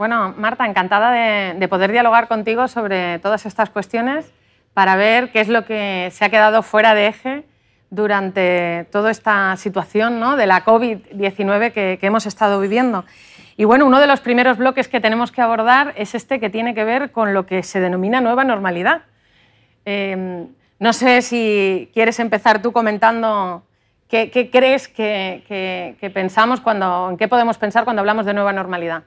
Bueno, Marta, encantada de, poder dialogar contigo sobre todas estas cuestiones para ver qué es lo que se ha quedado fuera de eje durante toda esta situación ¿no? de la COVID-19 que, hemos estado viviendo. Y bueno, uno de los primeros bloques que tenemos que abordar es este que tiene que ver con lo que se denomina nueva normalidad. Em, no sé si quieres empezar tú comentando qué, crees que, que, pensamos cuando, en qué podemos pensar cuando hablamos de nueva normalidad.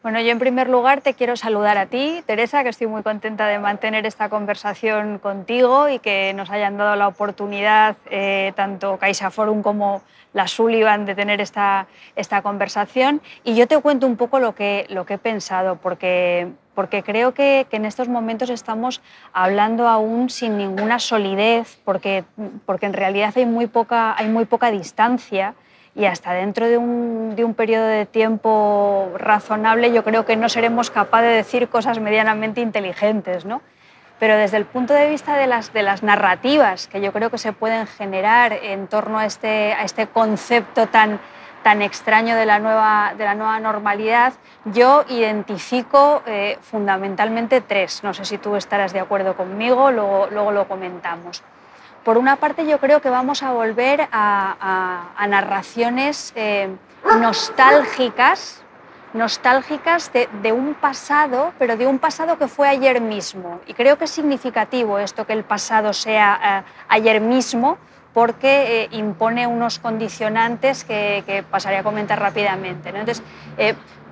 Bueno, yo en primer lugar te quiero saludar a ti, Teresa, que estoy muy contenta de mantener esta conversación contigo y que nos hayan dado la oportunidad, eh, tanto Caixa Forum como la Sullivan, de tener esta, esta conversación. Y yo te cuento un poco lo que, lo que he pensado, porque, porque creo que, que en estos momentos estamos hablando aún sin ninguna solidez, porque, porque en realidad hay muy poca, hay muy poca distancia y hasta dentro de un, de un, periodo de tiempo razonable yo creo que no seremos capaces de decir cosas medianamente inteligentes, ¿no? Pero desde el punto de vista de las, de las narrativas que yo creo que se pueden generar en torno a este, a este concepto tan, tan extraño de la nueva, de la nueva normalidad, yo identifico eh, fundamentalmente tres. No sé si tú estarás de acuerdo conmigo, luego, luego lo comentamos. Por una parte, yo creo que vamos a volver a, narraciones eh, nostálgicas, nostálgicas de, un pasado, pero de un pasado que fue ayer mismo. Y creo que es significativo esto, que el pasado sea eh, ayer mismo, porque eh, impone unos condicionantes que, pasaré a comentar rápidamente. Entonces,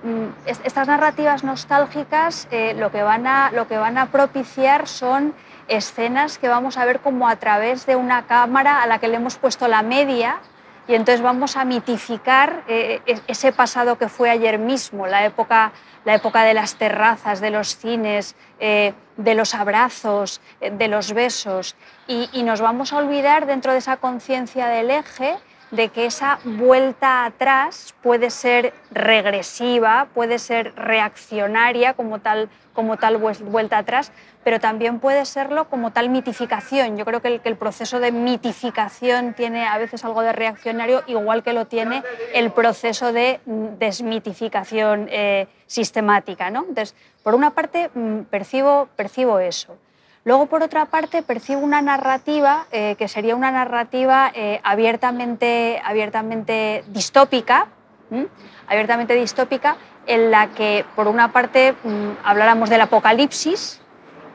mm, estas narrativas nostálgicas lo, que van a, lo que van a propiciar son escenas que vamos a ver como a través de una cámara a la que le hemos puesto la media y entonces vamos a mitificar eh, e-, ese pasado que fue ayer mismo, la época, la época de las terrazas, de los cines, eh, de los abrazos, eh, de los besos. Y nos vamos a olvidar dentro de esa conciencia del eje de que esa vuelta atrás puede ser regresiva, puede ser reaccionaria como tal, como tal vuelta atrás, pero también puede serlo como tal mitificación. Yo creo que el, proceso de mitificación tiene a veces algo de reaccionario, igual que lo tiene el proceso de desmitificación eh, sistemática. ¿no? Entonces, por una parte, mm, percibo, percibo eso. Luego, por otra parte, percibo una narrativa eh, que sería una narrativa eh, abiertamente, abiertamente distópica, abiertamente distópica, en la que, por una parte, mm, habláramos del apocalipsis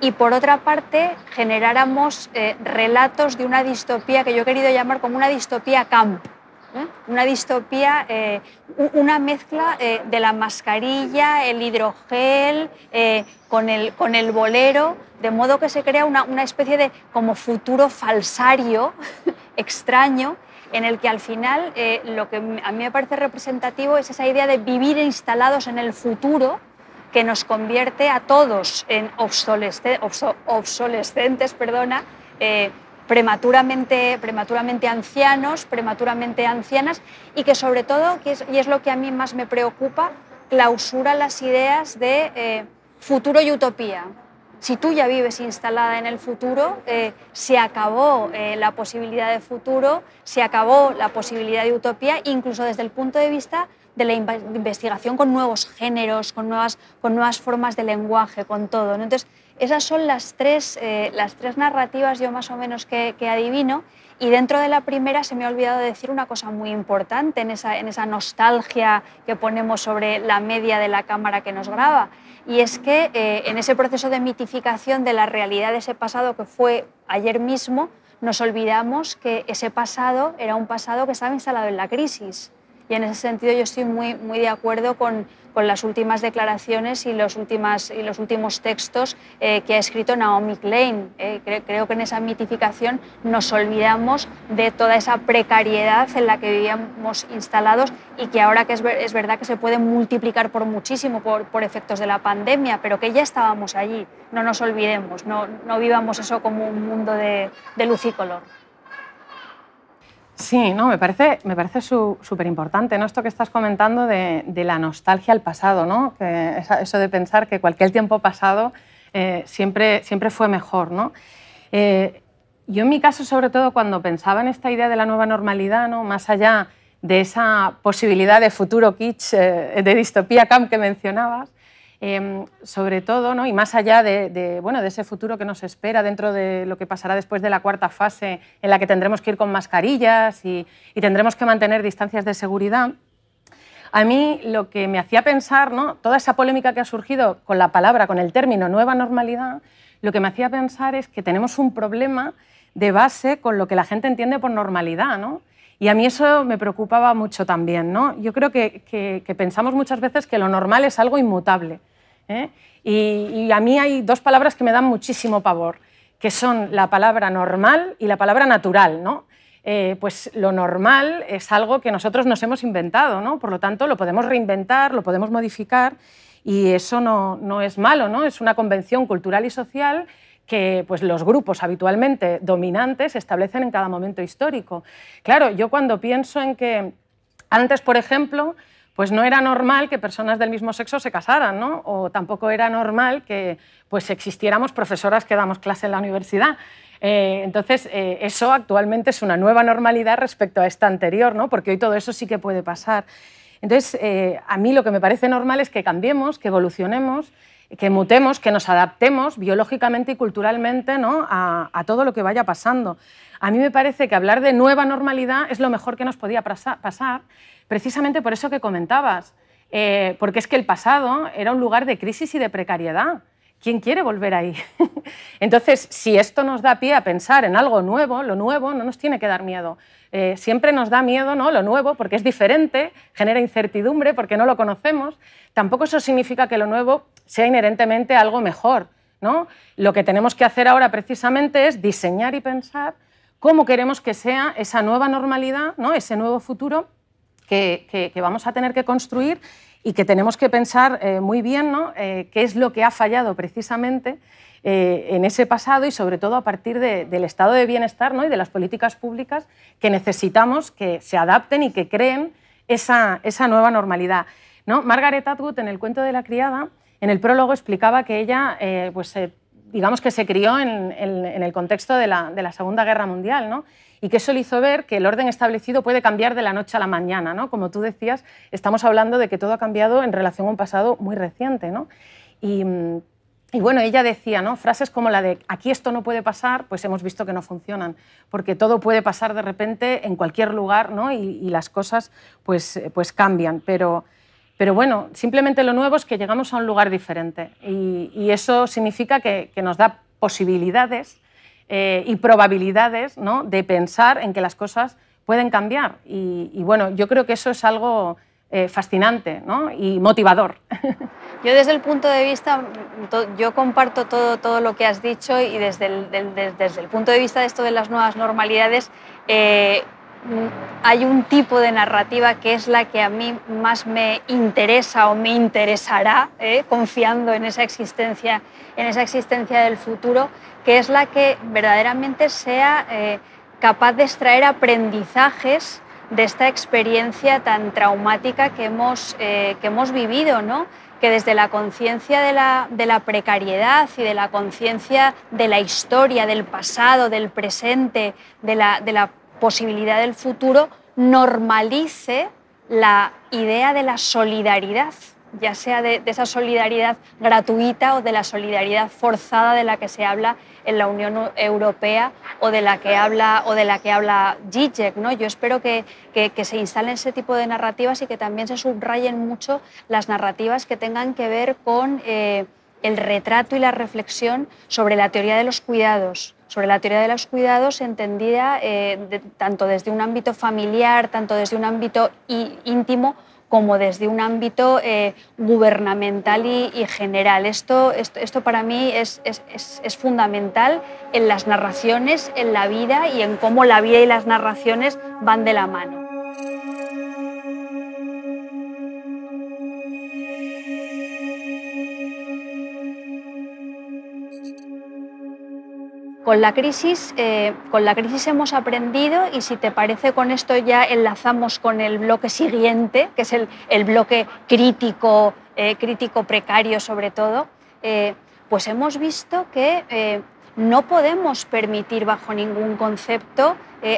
y, por otra parte, generáramos eh, relatos de una distopía que yo he querido llamar como una distopía camp. Una distopía, una mezcla de la mascarilla, el hidrogel, con, el, con el bolero, de modo que se crea una, especie de como futuro falsario extraño en el que al final eh, lo que a mí me parece representativo es esa idea de vivir instalados en el futuro que nos convierte a todos en obsolescentes, perdona, eh, prematuramente, prematuramente ancianos, prematuramente ancianas y que sobre todo, y es lo que a mí más me preocupa, clausura las ideas de eh, futuro y utopía. Si tú ya vives instalada en el futuro, eh, se acabó la posibilidad de futuro, se acabó la posibilidad de utopía, incluso desde el punto de vista de la investigación con nuevos géneros, con nuevas, con nuevas formas de lenguaje, con todo. Entonces, esas son las tres, eh, las tres narrativas yo más o menos que, que, adivino. Y dentro de la primera se me ha olvidado decir una cosa muy importante en esa, en esa nostalgia que ponemos sobre la media de la cámara que nos graba y es que eh, en ese proceso de mitificación de la realidad de ese pasado que fue ayer mismo, nos olvidamos que ese pasado era un pasado que estaba instalado en la crisis. Y en ese sentido yo estoy muy, muy de acuerdo con, con las últimas declaraciones y los, y los últimos textos eh, que ha escrito Naomi Klein. Eh, creo, que en esa mitificación nos olvidamos de toda esa precariedad en la que vivíamos instalados y que ahora que es, es verdad que se puede multiplicar por muchísimo por, por, efectos de la pandemia, pero que ya estábamos allí. No nos olvidemos, no, no vivamos eso como un mundo de, de luz y color. Sí, no, me parece, me parece súper importante ¿no? esto que estás comentando de, la nostalgia al pasado, ¿no? que eso de pensar que cualquier tiempo pasado eh, siempre, siempre fue mejor. ¿no? Eh, yo en mi caso, sobre todo cuando pensaba en esta idea de la nueva normalidad, ¿no? más allá de esa posibilidad de futuro kitsch, eh, de distopía camp que mencionabas, Em, sobre todo, ¿no? y más allá de, bueno, de ese futuro que nos espera dentro de lo que pasará después de la cuarta fase, en la que tendremos que ir con mascarillas y, tendremos que mantener distancias de seguridad, a mí lo que me hacía pensar, ¿no? toda esa polémica que ha surgido con la palabra, con el término nueva normalidad, lo que me hacía pensar es que tenemos un problema de base con lo que la gente entiende por normalidad. ¿no? Y a mí eso me preocupaba mucho también. ¿no? Yo creo que pensamos muchas veces que lo normal es algo inmutable ¿eh? Y, a mí hay dos palabras que me dan muchísimo pavor, que son la palabra normal y la palabra natural. ¿no? Eh, pues lo normal es algo que nosotros nos hemos inventado, ¿no? por lo tanto lo podemos reinventar, lo podemos modificar y eso no, no es malo, ¿no? es una convención cultural y social que pues, los grupos habitualmente dominantes establecen en cada momento histórico. Claro, yo cuando pienso en que antes, por ejemplo, pues no era normal que personas del mismo sexo se casaran, ¿no? O tampoco era normal que pues existiéramos profesoras que damos clase en la universidad. Eh, entonces, eh, eso actualmente es una nueva normalidad respecto a esta anterior, ¿no? Porque hoy todo eso sí que puede pasar. Entonces, eh, a mí lo que me parece normal es que cambiemos, que evolucionemos, que mutemos, que nos adaptemos biológicamente y culturalmente ¿no? a, a, todo lo que vaya pasando. A mí me parece que hablar de nueva normalidad es lo mejor que nos podía pasar, precisamente por eso que comentabas, eh, porque es que el pasado era un lugar de crisis y de precariedad. ¿Quién quiere volver ahí? Entonces, si esto nos da pie a pensar en algo nuevo, lo nuevo no nos tiene que dar miedo. Eh, siempre nos da miedo ¿no? lo nuevo porque es diferente, genera incertidumbre porque no lo conocemos. Tampoco eso significa que lo nuevo sea inherentemente algo mejor. ¿no? Lo que tenemos que hacer ahora precisamente es diseñar y pensar cómo queremos que sea esa nueva normalidad, ¿no? ese nuevo futuro que, vamos a tener que construir y que tenemos que pensar eh, muy bien ¿no? Eh, qué es lo que ha fallado precisamente eh, en ese pasado y sobre todo a partir del estado de bienestar ¿no? y de las políticas públicas que necesitamos que se adapten y que creen esa, esa nueva normalidad. ¿no? Margaret Atwood en el cuento de la criada, en el prólogo explicaba que ella pues, digamos que se crió en, en el contexto de la, de la Segunda Guerra Mundial ¿no? Y que eso le hizo ver que el orden establecido puede cambiar de la noche a la mañana. ¿no? Como tú decías, estamos hablando de que todo ha cambiado en relación a un pasado muy reciente. ¿no? Y, bueno, ella decía, ¿no? frases como la de aquí esto no puede pasar, pues hemos visto que no funcionan, porque todo puede pasar de repente en cualquier lugar ¿no? y, las cosas pues, pues cambian. Pero, pero bueno, simplemente lo nuevo es que llegamos a un lugar diferente y, eso significa que nos da posibilidades eh, y probabilidades ¿no? de pensar en que las cosas pueden cambiar. Y, bueno, yo creo que eso es algo eh, fascinante ¿no? y motivador. Yo desde el punto de vista, yo comparto todo, todo lo que has dicho y desde el, desde el punto de vista de esto de las nuevas normalidades, eh, hay un tipo de narrativa que es la que a mí más me interesa o me interesará, confiando en esa existencia, en esa existencia del futuro, que es la que verdaderamente sea eh, capaz de extraer aprendizajes de esta experiencia tan traumática que hemos, eh, que hemos vivido, ¿no? que desde la conciencia de la, de la, precariedad y de la conciencia de la historia, del pasado, del presente, de la, de la posibilidad del futuro, normalice la idea de la solidaridad ya sea de, esa solidaridad gratuita o de la solidaridad forzada de la que se habla en la Unión Europea o de la que habla o de la que habla Zizek, ¿no? Yo espero que, se instalen ese tipo de narrativas y que también se subrayen mucho las narrativas que tengan que ver con eh, el retrato y la reflexión sobre la teoría de los cuidados, sobre la teoría de los cuidados entendida eh, tanto desde un ámbito familiar, tanto desde un ámbito íntimo, como desde un ámbito eh, gubernamental y, general. Esto, esto, para mí es, es, fundamental en las narraciones, en la vida y en cómo la vida y las narraciones van de la mano. Con la, crisis, eh, con la crisis hemos aprendido y si te parece con esto ya enlazamos con el bloque siguiente, que es el, el bloque crítico, eh, crítico precario sobre todo, eh, pues hemos visto que no podemos permitir bajo ningún concepto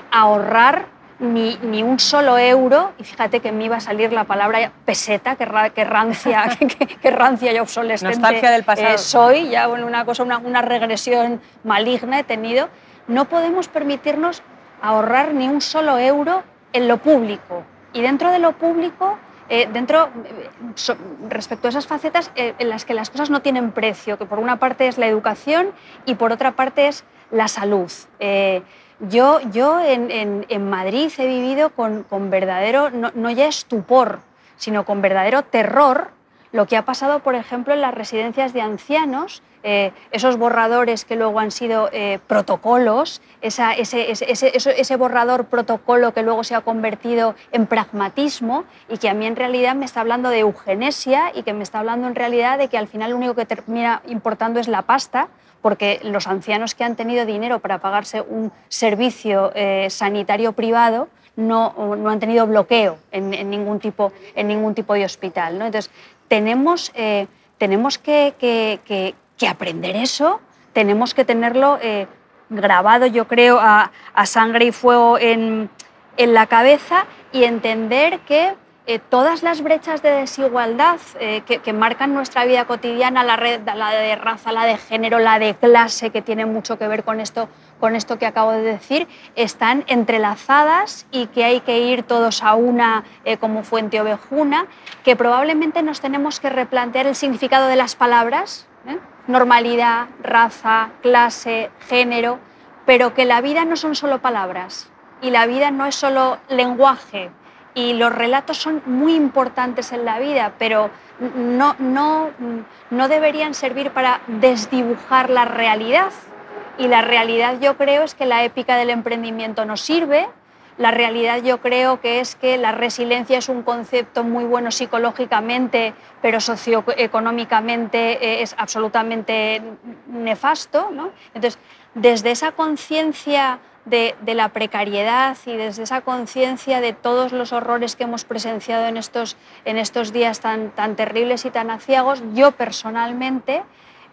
ahorrar ni, ni, un solo euro, y fíjate que me iba a salir la palabra peseta, que, que rancia, que, rancia y obsolescente Nostalgia del pasado. Eh, soy, ya bueno, una cosa, una, una, regresión maligna he tenido. No podemos permitirnos ahorrar ni un solo euro en lo público. Y dentro de lo público, eh, dentro, respecto a esas facetas eh, en las que las cosas no tienen precio, que por una parte es la educación y por otra parte es la salud. Yo, yo en, en, Madrid he vivido con, con verdadero, no, ya estupor, sino con verdadero terror lo que ha pasado, por ejemplo, en las residencias de ancianos, eh, esos borradores que luego han sido eh, protocolos, ese, ese, ese, borrador protocolo que luego se ha convertido en pragmatismo y que a mí en realidad me está hablando de eugenesia y que me está hablando en realidad de que al final lo único que termina importando es la pasta porque los ancianos que han tenido dinero para pagarse un servicio eh, sanitario privado no, no, han tenido bloqueo en, ningún, tipo, en ningún tipo de hospital. ¿no? Entonces, tenemos, eh, tenemos que, que, que, aprender eso, tenemos que tenerlo eh, grabado, yo creo, a, a, sangre y fuego en, en la cabeza y entender que eh, todas las brechas de desigualdad eh, que, marcan nuestra vida cotidiana, la, de raza, la de género, la de clase, que tiene mucho que ver con esto, con esto que acabo de decir, están entrelazadas y que hay que ir todos a una eh, como fuente ovejuna, que probablemente nos tenemos que replantear el significado de las palabras, normalidad, raza, clase, género, pero que la vida no son solo palabras y la vida no es solo lenguaje y los relatos son muy importantes en la vida, pero no, no, no deberían servir para desdibujar la realidad. Y la realidad yo creo es que la épica del emprendimiento no sirve, la realidad yo creo que es que la resiliencia es un concepto muy bueno psicológicamente, pero socioeconómicamente eh, es absolutamente nefasto. ¿no? Entonces, desde esa conciencia de, la precariedad y desde esa conciencia de todos los horrores que hemos presenciado en estos, en estos días tan, tan terribles y tan aciagos, yo personalmente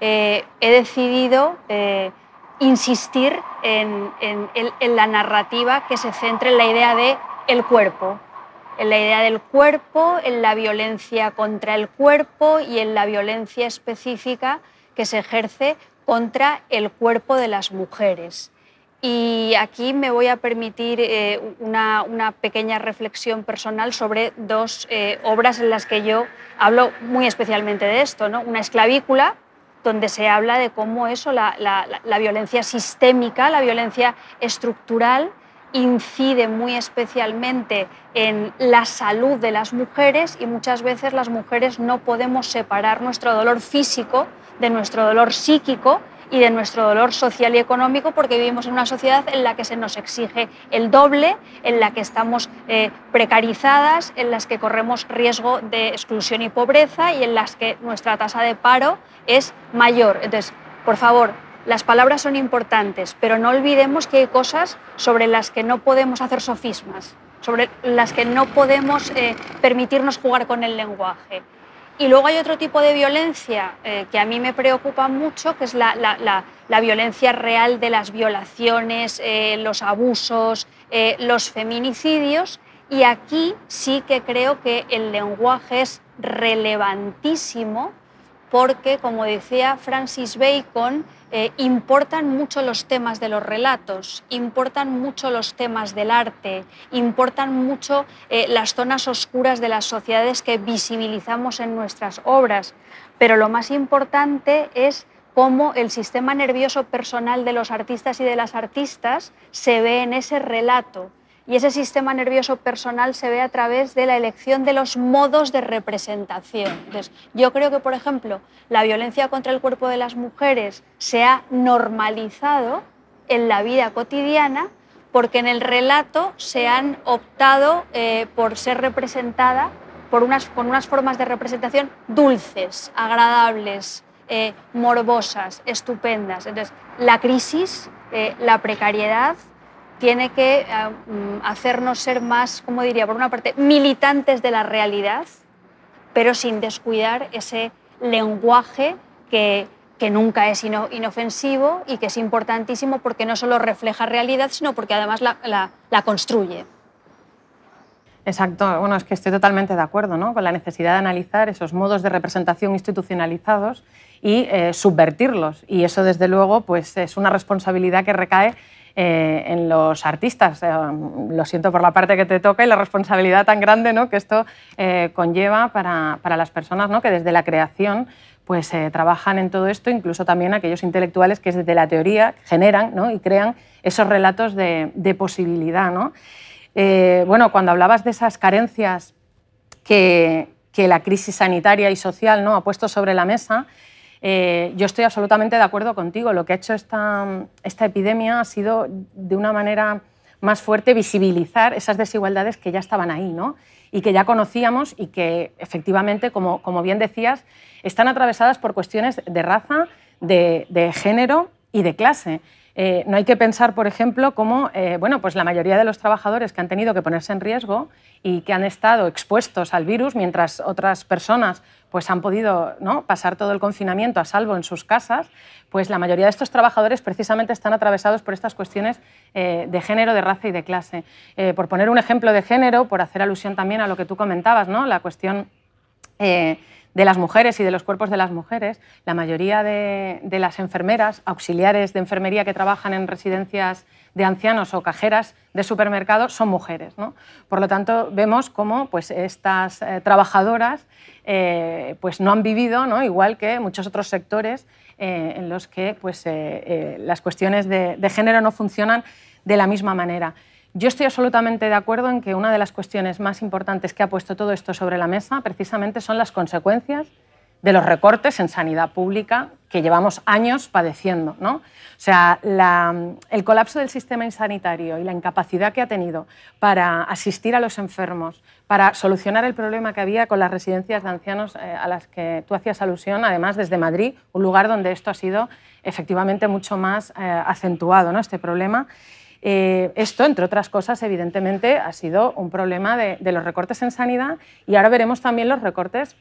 eh, he decidido eh, insistir en, en, la narrativa que se centre en la idea de el cuerpo, en la idea del cuerpo, en la violencia contra el cuerpo y en la violencia específica que se ejerce contra el cuerpo de las mujeres. Y aquí me voy a permitir eh, una, pequeña reflexión personal sobre dos eh, obras en las que yo hablo muy especialmente de esto. ¿no? Una esclavícula, donde se habla de cómo eso, la violencia sistémica, la violencia estructural, incide muy especialmente en la salud de las mujeres y muchas veces las mujeres no podemos separar nuestro dolor físico de nuestro dolor psíquico y de nuestro dolor social y económico porque vivimos en una sociedad en la que se nos exige el doble, en la que estamos eh, precarizadas, en las que corremos riesgo de exclusión y pobreza y en las que nuestra tasa de paro es mayor. Entonces, por favor, las palabras son importantes, pero no olvidemos que hay cosas sobre las que no podemos hacer sofismas, sobre las que no podemos eh, permitirnos jugar con el lenguaje. Y luego hay otro tipo de violencia eh, que a mí me preocupa mucho, que es la, violencia real de las violaciones, eh, los abusos, eh, los feminicidios. Y aquí sí que creo que el lenguaje es relevantísimo porque, como decía Francis Bacon, eh, importan mucho los temas de los relatos, importan mucho los temas del arte, importan mucho eh, las zonas oscuras de las sociedades que visibilizamos en nuestras obras, pero lo más importante es cómo el sistema nervioso personal de los artistas y de las artistas se ve en ese relato. Y ese sistema nervioso personal se ve a través de la elección de los modos de representación. Entonces, yo creo que, por ejemplo, la violencia contra el cuerpo de las mujeres se ha normalizado en la vida cotidiana porque en el relato se han optado eh, por ser representada por unas, con unas formas de representación dulces, agradables, eh, morbosas, estupendas. Entonces, la crisis, eh, la precariedad, tiene que mm, hacernos ser más, como diría, por una parte, militantes de la realidad, pero sin descuidar ese lenguaje que que nunca es inofensivo y que es importantísimo porque no solo refleja realidad, sino porque además la, construye. Exacto, bueno, es que estoy totalmente de acuerdo ¿no? con la necesidad de analizar esos modos de representación institucionalizados y eh, subvertirlos. Y eso, desde luego, pues, es una responsabilidad que recae eh, en los artistas. Eh, lo siento por la parte que te toca y la responsabilidad tan grande ¿no? que esto conlleva para, para, las personas ¿no? que desde la creación pues eh, trabajan en todo esto, incluso también aquellos intelectuales que desde la teoría generan y crean esos relatos de, posibilidad. Eh, bueno, cuando hablabas de esas carencias que, la crisis sanitaria y social ¿no? ha puesto sobre la mesa, eh, yo estoy absolutamente de acuerdo contigo. Lo que ha hecho esta, esta epidemia ha sido, de una manera más fuerte, visibilizar esas desigualdades que ya estaban ahí ¿no? y que ya conocíamos y que efectivamente, como, como bien decías, están atravesadas por cuestiones de raza, de, género y de clase. Eh, no hay que pensar, por ejemplo, cómo eh, bueno, pues la mayoría de los trabajadores que han tenido que ponerse en riesgo y que han estado expuestos al virus, mientras otras personas pues, han podido ¿no? pasar todo el confinamiento a salvo en sus casas, pues la mayoría de estos trabajadores precisamente están atravesados por estas cuestiones eh, de género, de raza y de clase. por poner un ejemplo de género, por hacer alusión también a lo que tú comentabas, ¿no? la cuestión de las mujeres y de los cuerpos de las mujeres, la mayoría de, las enfermeras, auxiliares de enfermería que trabajan en residencias de ancianos o cajeras de supermercados son mujeres. ¿no? Por lo tanto, vemos cómo pues, estas eh, trabajadoras eh, pues, no han vivido, ¿no? igual que muchos otros sectores eh, en los que pues, las cuestiones de género no funcionan de la misma manera. Yo estoy absolutamente de acuerdo en que una de las cuestiones más importantes que ha puesto todo esto sobre la mesa precisamente son las consecuencias de los recortes en sanidad pública que llevamos años padeciendo. ¿no? O sea, el colapso del sistema sanitario y la incapacidad que ha tenido para asistir a los enfermos, para solucionar el problema que había con las residencias de ancianos eh, a las que tú hacías alusión, además desde Madrid, un lugar donde esto ha sido efectivamente mucho más eh, acentuado, ¿no? este problema. Eh, esto, entre otras cosas, evidentemente ha sido un problema de, los recortes en sanidad y ahora veremos también los recortes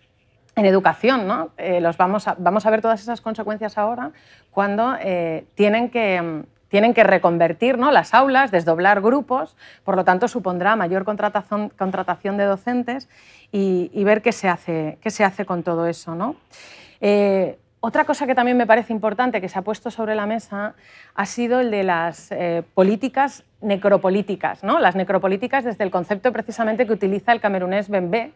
en educación. ¿no? Eh, los vamos, a, vamos a ver todas esas consecuencias ahora cuando eh, tienen que tienen que reconvertir ¿no? las aulas, desdoblar grupos, por lo tanto supondrá mayor contratación, contratación de docentes y, ver qué se, hace, qué se hace con todo eso. ¿no? Otra cosa que también me parece importante que se ha puesto sobre la mesa ha sido el de las eh, políticas necropolíticas, ¿no? las necropolíticas desde el concepto precisamente que utiliza el camerunés Bembe.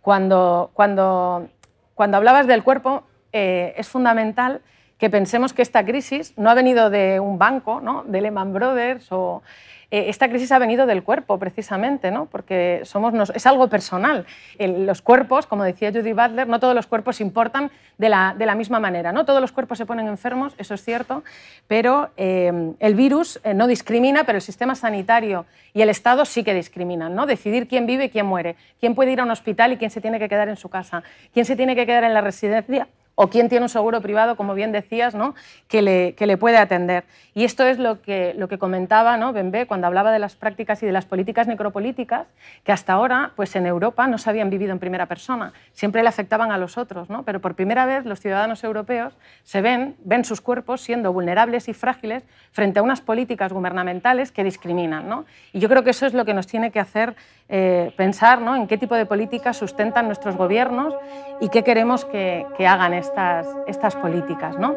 Cuando, cuando, cuando hablabas del cuerpo, eh, es fundamental que pensemos que esta crisis no ha venido de un banco, ¿no? de Lehman Brothers o eh, esta crisis ha venido del cuerpo, precisamente, ¿no? porque somos, es algo personal. los cuerpos, como decía Judy Butler, no todos los cuerpos importan de la, de la, misma manera. No todos los cuerpos se ponen enfermos, eso es cierto, pero eh, el virus eh, no discrimina, pero el sistema sanitario y el Estado sí que discriminan. ¿no? Decidir quién vive y quién muere, quién puede ir a un hospital y quién se tiene que quedar en su casa, quién se tiene que quedar en la residencia o quién tiene un seguro privado, como bien decías, ¿no? que, le, que le puede atender. Y esto es lo que, lo que comentaba ¿no? Bembe cuando hablaba de las prácticas y de las políticas necropolíticas, que hasta ahora pues en Europa no se habían vivido en primera persona, siempre le afectaban a los otros, ¿no? pero por primera vez los ciudadanos europeos se ven, ven sus cuerpos siendo vulnerables y frágiles frente a unas políticas gubernamentales que discriminan. ¿no? Y yo creo que eso es lo que nos tiene que hacer eh, pensar ¿no? en qué tipo de políticas sustentan nuestros gobiernos y qué queremos que, hagan estas, estas políticas. ¿no?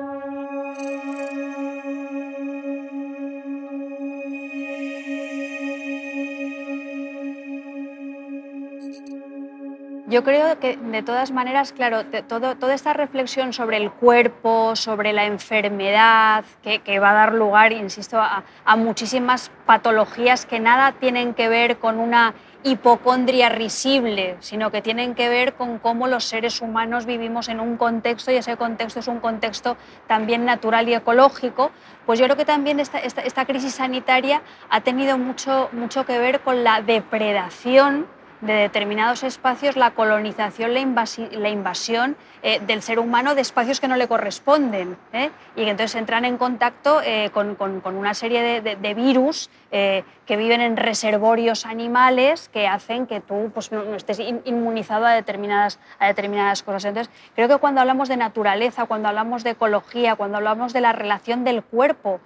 Yo creo que de todas maneras, claro, todo, toda esta reflexión sobre el cuerpo, sobre la enfermedad, que, va a dar lugar, insisto, a, muchísimas patologías que nada tienen que ver con una hipocondria risible, sino que tienen que ver con cómo los seres humanos vivimos en un contexto y ese contexto es un contexto también natural y ecológico, pues yo creo que también esta, esta, esta crisis sanitaria ha tenido mucho, mucho que ver con la depredación de determinados espacios la colonización, la, invasión eh, del ser humano de espacios que no le corresponden ¿eh? y que entonces entran en contacto eh, con, una serie de, virus que viven en reservorios animales que hacen que tú pues, no, estés inmunizado a determinadas, a determinadas cosas. Entonces, creo que cuando hablamos de naturaleza, cuando hablamos de ecología, cuando hablamos de la relación del cuerpo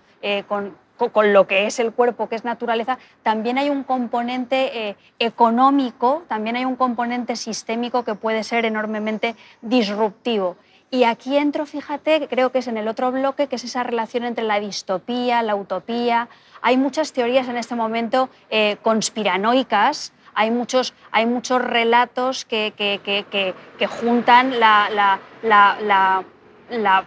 con, con lo que es el cuerpo, que es naturaleza, también hay un componente eh, económico, también hay un componente sistémico que puede ser enormemente disruptivo. Y aquí entro, fíjate, creo que es en el otro bloque, que es esa relación entre la distopía, la utopía. Hay muchas teorías en este momento eh, conspiranoicas, hay muchos, hay muchos relatos que, que, juntan la, la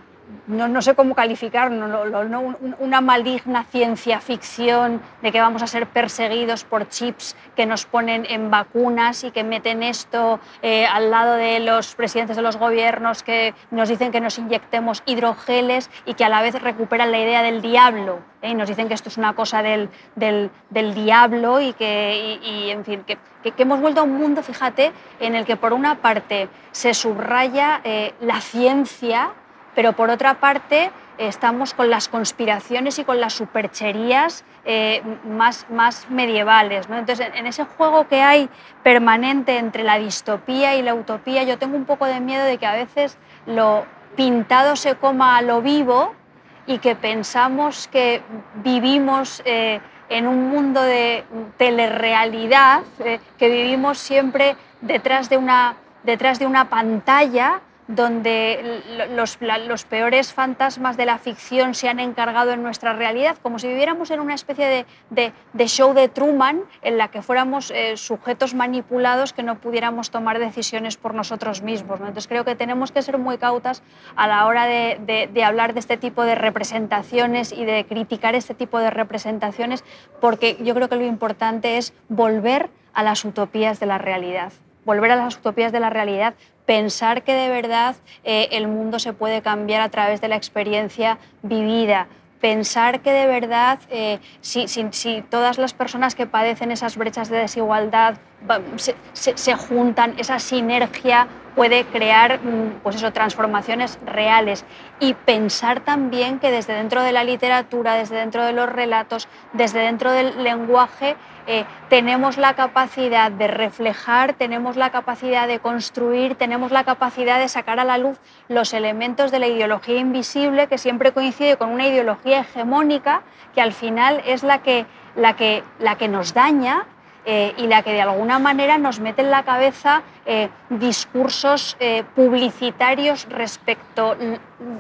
no, sé cómo calificar, una maligna ciencia ficción de que vamos a ser perseguidos por chips que nos ponen en vacunas y que meten esto eh, al lado de los presidentes de los gobiernos que nos dicen que nos inyectemos hidrogeles y que a la vez recuperan la idea del diablo. ¿eh? Y nos dicen que esto es una cosa del, diablo y que, en fin, que, hemos vuelto a un mundo, fíjate, en el que por una parte se subraya eh, la ciencia, pero por otra parte estamos con las conspiraciones y con las supercherías eh, más, más medievales. ¿no? Entonces, en ese juego que hay permanente entre la distopía y la utopía, yo tengo un poco de miedo de que a veces lo pintado se coma a lo vivo y que pensamos que vivimos eh, en un mundo de telerrealidad, eh, que vivimos siempre detrás de una, detrás de una pantalla donde los, peores fantasmas de la ficción se han encargado en nuestra realidad, como si viviéramos en una especie de, show de Truman en la que fuéramos eh, sujetos manipulados que no pudiéramos tomar decisiones por nosotros mismos. Entonces creo que tenemos que ser muy cautas a la hora de, de hablar de este tipo de representaciones y de criticar este tipo de representaciones, porque yo creo que lo importante es volver a las utopías de la realidad volver a las utopías de la realidad, pensar que de verdad eh, el mundo se puede cambiar a través de la experiencia vivida, pensar que de verdad, eh, si, todas las personas que padecen esas brechas de desigualdad se, juntan, esa sinergia puede crear mm, pues eso, transformaciones reales. Y pensar también que desde dentro de la literatura, desde dentro de los relatos, desde dentro del lenguaje, eh, tenemos la capacidad de reflejar, tenemos la capacidad de construir, tenemos la capacidad de sacar a la luz los elementos de la ideología invisible que siempre coincide con una ideología hegemónica que al final es la que, la que, la que nos daña eh, y la que de alguna manera nos mete en la cabeza eh, discursos publicitarios respecto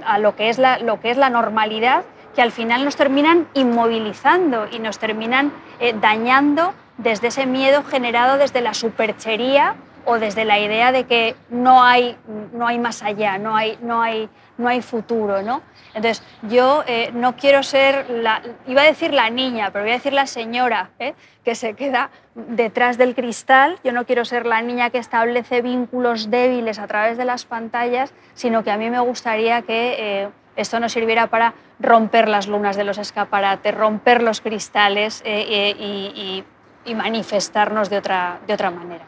a lo que, es la, lo que es la normalidad que al final nos terminan inmovilizando y nos terminan eh, dañando desde ese miedo generado desde la superchería o desde la idea de que no hay, no hay más allá, no hay, no hay, no hay futuro. ¿no? Entonces, yo eh, no quiero ser, la, iba a decir la niña, pero voy a decir la señora ¿eh? que se queda detrás del cristal. Yo no quiero ser la niña que establece vínculos débiles a través de las pantallas, sino que a mí me gustaría que esto nos sirviera para romper las lunas de los escaparates, romper los cristales eh, eh, y, manifestarnos de otra, de otra manera.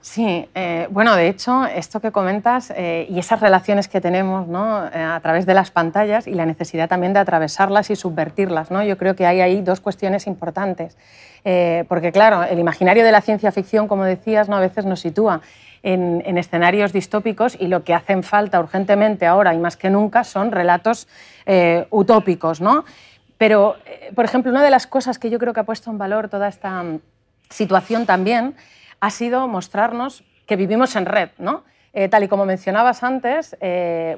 Sí, eh, bueno, de hecho, esto que comentas y esas relaciones que tenemos ¿no? a través de las pantallas y la necesidad también de atravesarlas y subvertirlas, ¿no? yo creo que hay ahí dos cuestiones importantes. porque, claro, el imaginario de la ciencia ficción, como decías, ¿no? a veces nos sitúa en, escenarios distópicos y lo que hacen falta urgentemente ahora y más que nunca son relatos eh, utópicos. ¿no? Pero, eh, por ejemplo, una de las cosas que yo creo que ha puesto en valor toda esta mm, situación también ha sido mostrarnos que vivimos en red. ¿no? Eh, tal y como mencionabas antes,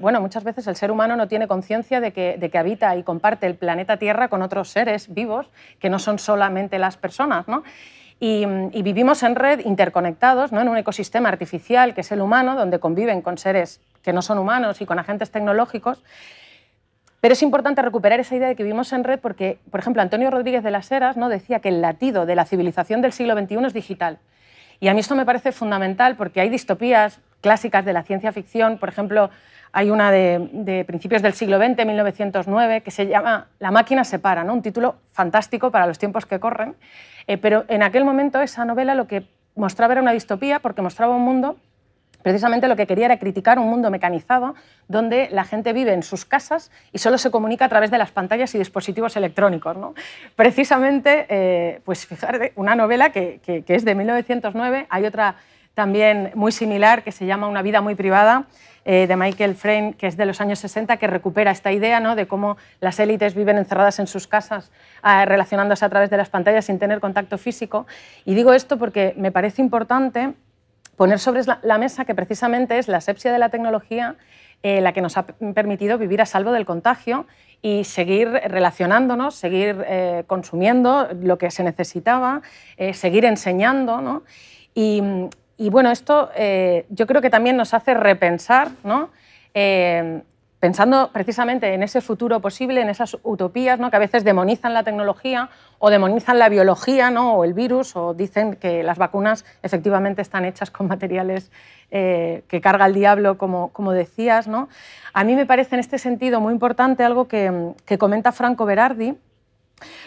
bueno, muchas veces el ser humano no tiene conciencia de que, de que, habita y comparte el planeta Tierra con otros seres vivos que no son solamente las personas. ¿no? y, vivimos en red interconectados, ¿no? en un ecosistema artificial que es el humano, donde conviven con seres que no son humanos y con agentes tecnológicos. Pero es importante recuperar esa idea de que vivimos en red porque, por ejemplo, Antonio Rodríguez de las Heras ¿no? decía que el latido de la civilización del siglo XXI es digital. Y a mí esto me parece fundamental porque hay distopías clásicas de la ciencia ficción, por ejemplo, hay una de, principios del siglo XX, 1909, que se llama La máquina se para, ¿no? un título fantástico para los tiempos que corren, eh, pero en aquel momento esa novela lo que mostraba era una distopía porque mostraba un mundo Precisamente lo que quería era criticar un mundo mecanizado donde la gente vive en sus casas y solo se comunica a través de las pantallas y dispositivos electrónicos. ¿no? Precisamente, eh, pues fíjate, una novela que, es de 1909, hay otra también muy similar que se llama Una vida muy privada, eh, de Michael Frame, que es de los años 60, que recupera esta idea ¿no? de cómo las élites viven encerradas en sus casas, ah, relacionándose a través de las pantallas sin tener contacto físico. Y digo esto porque me parece importante poner sobre la mesa que precisamente es la asepsia de la tecnología eh, la que nos ha permitido vivir a salvo del contagio y seguir relacionándonos, seguir eh, consumiendo lo que se necesitaba, eh, seguir enseñando. Y, bueno, esto yo creo que también nos hace repensar ¿no? Pensando precisamente en ese futuro posible, en esas utopías ¿no? que a veces demonizan la tecnología o demonizan la biología ¿no? o el virus o dicen que las vacunas efectivamente están hechas con materiales eh, que carga el diablo, como, como decías. ¿no? A mí me parece en este sentido muy importante algo que, que comenta Franco Berardi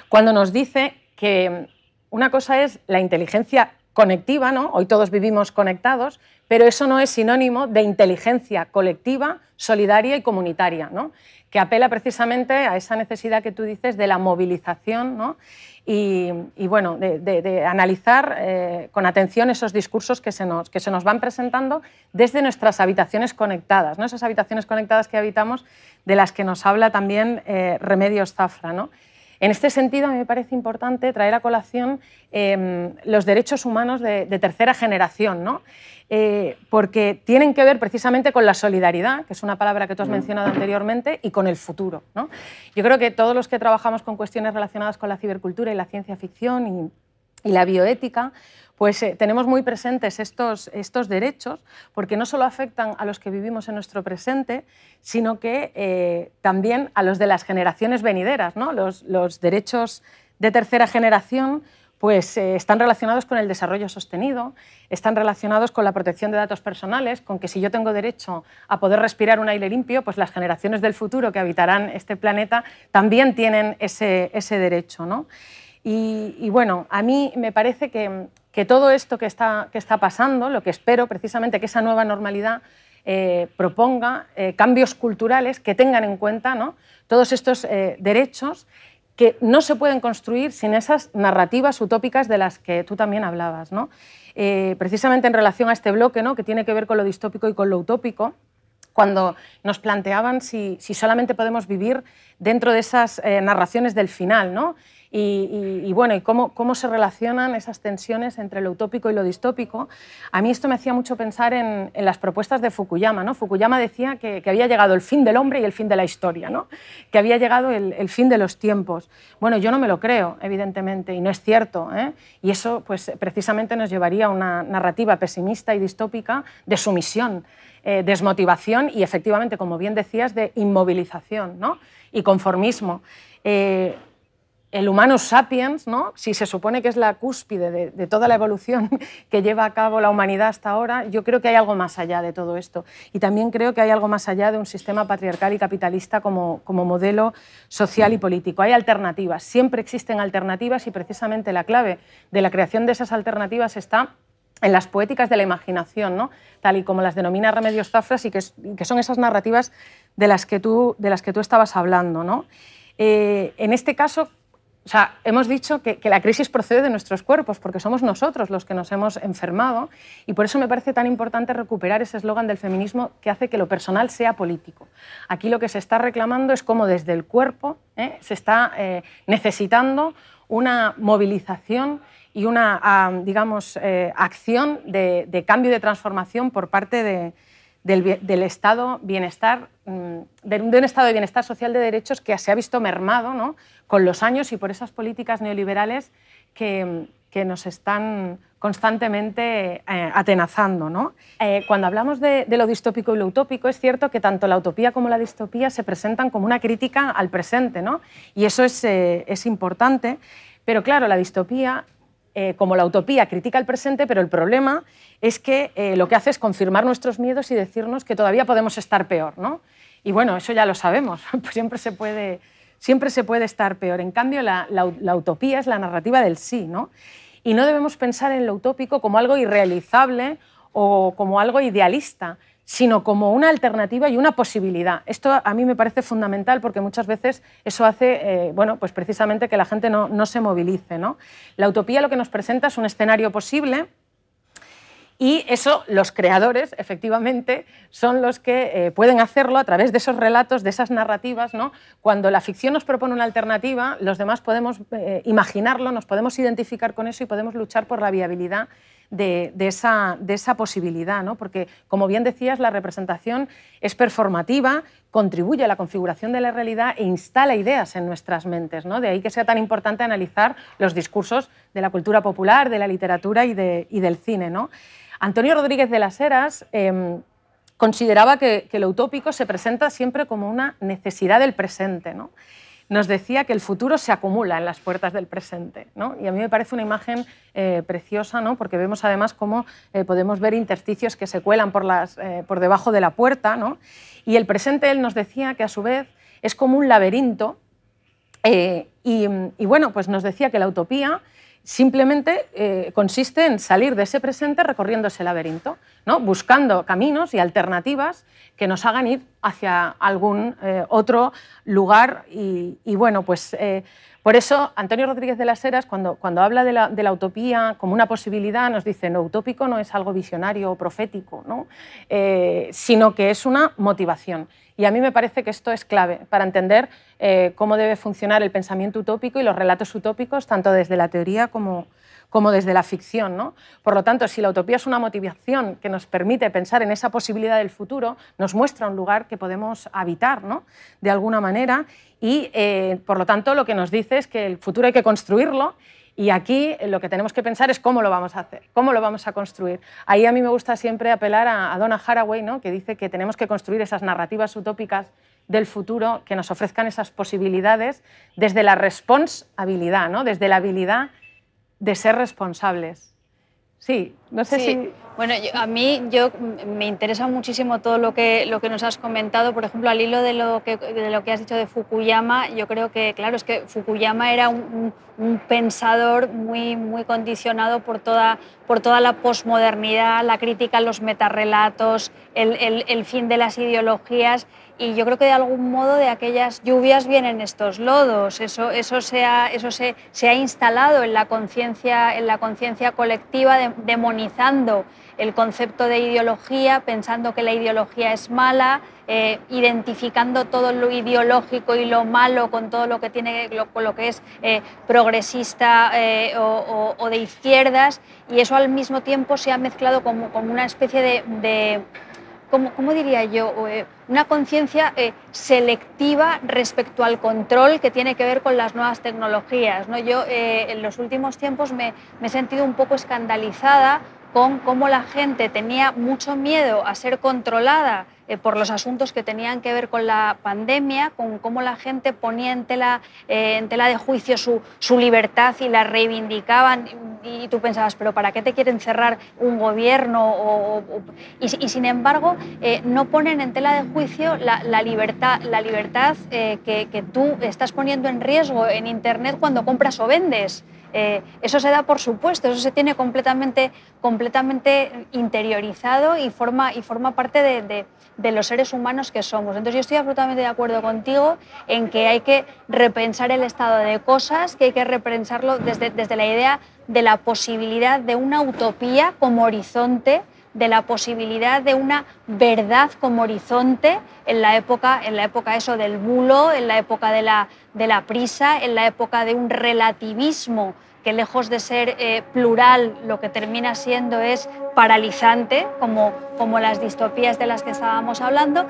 cuando nos dice que una cosa es la inteligencia conectiva, ¿no? hoy todos vivimos conectados, pero eso no es sinónimo de inteligencia colectiva, solidaria y comunitaria, ¿no? que apela precisamente a esa necesidad que tú dices de la movilización ¿no? y, bueno, de, analizar eh, con atención esos discursos que se, nos, que se nos van presentando desde nuestras habitaciones conectadas, ¿no? esas habitaciones conectadas que habitamos de las que nos habla también eh, Remedios Zafra. ¿no? En este sentido, a mí me parece importante traer a colación em, los derechos humanos de, tercera generación, ¿no? Eh, porque tienen que ver precisamente con la solidaridad, que es una palabra que tú has mencionado anteriormente, y con el futuro. ¿no? Yo creo que todos los que trabajamos con cuestiones relacionadas con la cibercultura y la ciencia ficción y la bioética, pues eh, tenemos muy presentes estos, estos derechos, porque no solo afectan a los que vivimos en nuestro presente, sino que eh, también a los de las generaciones venideras. ¿no? Los, los derechos de tercera generación pues eh, están relacionados con el desarrollo sostenido, están relacionados con la protección de datos personales, con que si yo tengo derecho a poder respirar un aire limpio, pues las generaciones del futuro que habitarán este planeta también tienen ese, derecho. ¿no? Y, bueno, a mí me parece que, todo esto que está, pasando, lo que espero precisamente que esa nueva normalidad eh, proponga eh, cambios culturales que tengan en cuenta todos estos derechos que no se pueden construir sin esas narrativas utópicas de las que tú también hablabas. ¿no? precisamente en relación a este bloque ¿no? que tiene que ver con lo distópico y con lo utópico, cuando nos planteaban si, si solamente podemos vivir dentro de esas narraciones del final, ¿no? Y, bueno, y cómo, se relacionan esas tensiones entre lo utópico y lo distópico. A mí esto me hacía mucho pensar en, las propuestas de Fukuyama. ¿no? Fukuyama decía que, había llegado el fin del hombre y el fin de la historia, ¿no? que había llegado el, fin de los tiempos. Bueno, yo no me lo creo, evidentemente, y no es cierto. ¿eh? Y eso pues, precisamente nos llevaría a una narrativa pesimista y distópica de sumisión. Eh, desmotivación y efectivamente, como bien decías, de inmovilización y conformismo. Eh, el humano sapiens, ¿no? si se supone que es la cúspide de, toda la evolución que lleva a cabo la humanidad hasta ahora, yo creo que hay algo más allá de todo esto. Y también creo que hay algo más allá de un sistema patriarcal y capitalista como, como modelo social y político. Hay alternativas, siempre existen alternativas y precisamente la clave de la creación de esas alternativas está en las poéticas de la imaginación, ¿no? tal y como las denomina Remedios Zafras y que, que son esas narrativas de las que tú, de las que tú estabas hablando. ¿no? Eh, en este caso, o sea, hemos dicho que, la crisis procede de nuestros cuerpos, porque somos nosotros los que nos hemos enfermado, y por eso me parece tan importante recuperar ese eslogan del feminismo que hace que lo personal sea político. Aquí lo que se está reclamando es cómo desde el cuerpo ¿eh? se está eh, necesitando una movilización y una, ah, digamos, eh, acción de, de, cambio y de transformación por parte de, del, estado bienestar, mm, de, un estado de bienestar social de derechos que se ha visto mermado ¿no? con los años y por esas políticas neoliberales que, que nos están constantemente eh, atenazando. ¿no? Eh, cuando hablamos de, lo distópico y lo utópico, es cierto que tanto la utopía como la distopía se presentan como una crítica al presente, ¿no? y eso es, eh, es importante, pero claro, la distopía, como la utopía, critica el presente, pero el problema es que lo que hace es confirmar nuestros miedos y decirnos que todavía podemos estar peor. ¿no? Y bueno, eso ya lo sabemos, siempre se puede siempre se puede estar peor. En cambio, la, utopía es la narrativa del sí, ¿no? Y no debemos pensar en lo utópico como algo irrealizable o como algo idealista, sino como una alternativa y una posibilidad. Esto a mí me parece fundamental porque muchas veces eso hace, eh, bueno, pues precisamente que la gente no, no se movilice. ¿no? La utopía lo que nos presenta es un escenario posible y eso, los creadores, efectivamente, son los que eh, pueden hacerlo a través de esos relatos, de esas narrativas. ¿no? Cuando la ficción nos propone una alternativa, los demás podemos eh, imaginarlo, nos podemos identificar con eso y podemos luchar por la viabilidad de, esa, posibilidad. ¿no? Porque, como bien decías, la representación es performativa, contribuye a la configuración de la realidad e instala ideas en nuestras mentes. ¿no? De ahí que sea tan importante analizar los discursos de la cultura popular, de la literatura y, de, y del cine. Antonio Rodríguez de las Heras em, consideraba que, lo utópico se presenta siempre como una necesidad del presente. ¿no? Nos decía que el futuro se acumula en las puertas del presente. Y a mí me parece una imagen eh, preciosa, ¿no? porque vemos además cómo eh, podemos ver intersticios que se cuelan por, las, eh, por debajo de la puerta. ¿no? Y el presente, él nos decía que a su vez es como un laberinto. y bueno, pues nos decía que la utopía simplemente eh, consiste en salir de ese presente recorriendo ese laberinto, ¿no? buscando caminos y alternativas que nos hagan ir hacia algún eh, otro lugar. Y, bueno, pues eh, por eso Antonio Rodríguez de las Heras, cuando, habla de la, utopía como una posibilidad, nos dice, no, utópico no es algo visionario o profético, ¿no? sino que es una motivación. Y a mí me parece que esto es clave para entender eh, cómo debe funcionar el pensamiento utópico y los relatos utópicos, tanto desde la teoría como, como desde la ficción. ¿no? Por lo tanto, si la utopía es una motivación que nos permite pensar en esa posibilidad del futuro, nos muestra un lugar que podemos habitar ¿no? de alguna manera y, eh, por lo tanto, lo que nos dice es que el futuro hay que construirlo y aquí lo que tenemos que pensar es cómo lo vamos a hacer, cómo lo vamos a construir. Ahí a mí me gusta siempre apelar a, Donna Haraway, ¿no? que dice que tenemos que construir esas narrativas utópicas del futuro que nos ofrezcan esas posibilidades desde la responsabilidad, ¿no? desde la habilidad de ser responsables. Sí, no sé si... Bueno, a mí yo, me interesa muchísimo todo lo que, lo que nos has comentado. Por ejemplo, al hilo de lo, que, de lo que has dicho de Fukuyama, yo creo que, claro, es que Fukuyama era un, un pensador muy, muy condicionado por toda, por toda la posmodernidad, la crítica a los metarrelatos, el, el, el fin de las ideologías y yo creo que de algún modo de aquellas lluvias vienen estos lodos. Eso, eso, se, ha, eso se, se ha instalado en la conciencia colectiva, demonizando el concepto de ideología, pensando que la ideología es mala, eh, identificando todo lo ideológico y lo malo con todo lo que tiene con lo que es eh, progresista eh, o, de izquierdas y eso al mismo tiempo se ha mezclado como, como una especie de ¿cómo, diría yo? Eh, una conciencia eh, selectiva respecto al control que tiene que ver con las nuevas tecnologías. ¿no? Yo eh, en los últimos tiempos me, me he sentido un poco escandalizada con cómo la gente tenía mucho miedo a ser controlada eh, por los asuntos que tenían que ver con la pandemia, con cómo la gente ponía en tela, eh, en tela de juicio su, su, libertad y la reivindicaban. Y, tú pensabas, pero ¿para qué te quieren cerrar un gobierno? y, sin embargo, eh, no ponen en tela de juicio la, la libertad, la libertad que, que tú estás poniendo en riesgo en Internet cuando compras o vendes. Eso se da por supuesto, eso se tiene completamente, completamente interiorizado y forma, y forma parte de, de los seres humanos que somos. Entonces yo estoy absolutamente de acuerdo contigo en que hay que repensar el estado de cosas, que hay que repensarlo desde, desde la idea de la posibilidad de una utopía como horizonte de la posibilidad de una verdad como horizonte en la época, en la época eso del bulo, en la época de la, de la prisa, en la época de un relativismo que lejos de ser eh, plural, lo que termina siendo es paralizante, como, como las distopías de las que estábamos hablando.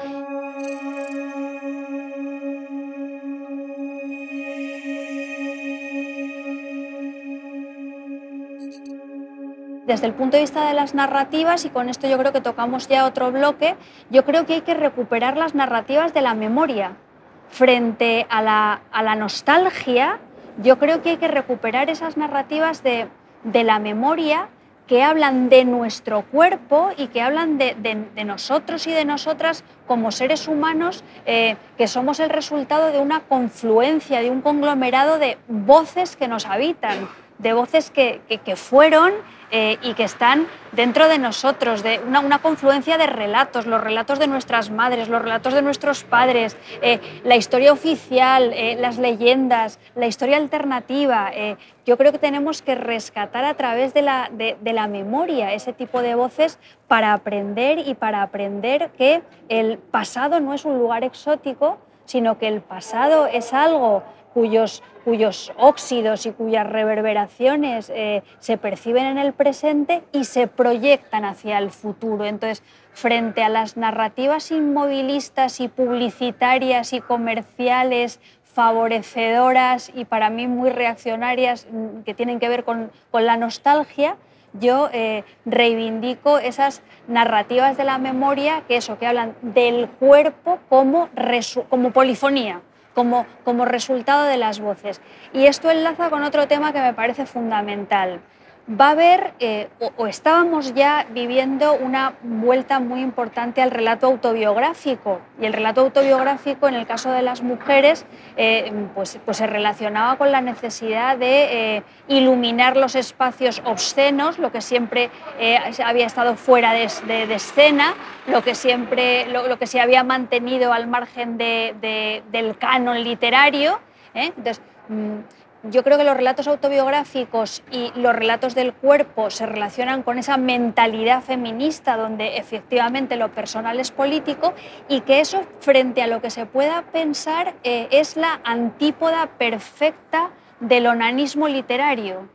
desde el punto de vista de las narrativas, y con esto yo creo que tocamos ya otro bloque, yo creo que hay que recuperar las narrativas de la memoria. Frente a la, a la nostalgia, yo creo que hay que recuperar esas narrativas de, de la memoria que hablan de nuestro cuerpo y que hablan de, de, nosotros y de nosotras como seres humanos, eh, que somos el resultado de una confluencia, de un conglomerado de voces que nos habitan, de voces que, que, fueron eh, y que están dentro de nosotros, de una, una, confluencia de relatos, los relatos de nuestras madres, los relatos de nuestros padres, eh, la historia oficial, las leyendas, la historia alternativa. yo creo que tenemos que rescatar a través de la, de la memoria ese tipo de voces para aprender y para aprender que el pasado no es un lugar exótico, sino que el pasado es algo cuyos, cuyos óxidos y cuyas reverberaciones eh, se perciben en el presente y se proyectan hacia el futuro. Entonces, frente a las narrativas inmovilistas y publicitarias y comerciales favorecedoras y para mí muy reaccionarias mm, que tienen que ver con, con la nostalgia, yo eh, reivindico esas narrativas de la memoria que eso, que hablan del cuerpo como, como polifonía como, como resultado de las voces. Y esto enlaza con otro tema que me parece fundamental va a haber, eh, o, estábamos ya viviendo una vuelta muy importante al relato autobiográfico. Y el relato autobiográfico, en el caso de las mujeres, eh, pues, pues, se relacionaba con la necesidad de eh, iluminar los espacios obscenos, lo que siempre había estado fuera de, escena, lo que siempre lo, que se había mantenido al margen del canon literario. Entonces, mm, yo creo que los relatos autobiográficos y los relatos del cuerpo se relacionan con esa mentalidad feminista donde efectivamente lo personal es político y que eso frente a lo que se pueda pensar eh, es la antípoda perfecta del onanismo literario.